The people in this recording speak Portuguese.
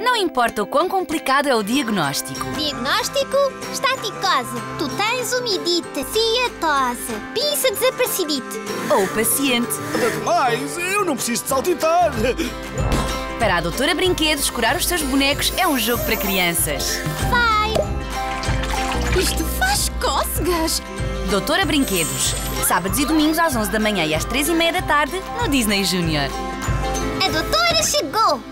Não importa o quão complicado é o diagnóstico. Diagnóstico: estaticose. Tu tens umidite, ciatose, pinça desaparecidite. Ou paciente. Mas eu não preciso de saltitar. Para a Doutora Brinquedos, curar os seus bonecos é um jogo para crianças. Vai! Isto faz cócegas! Doutora Brinquedos. Sábados e domingos às 11 da manhã e às 3 e meia da tarde no Disney Junior. A doutora chegou!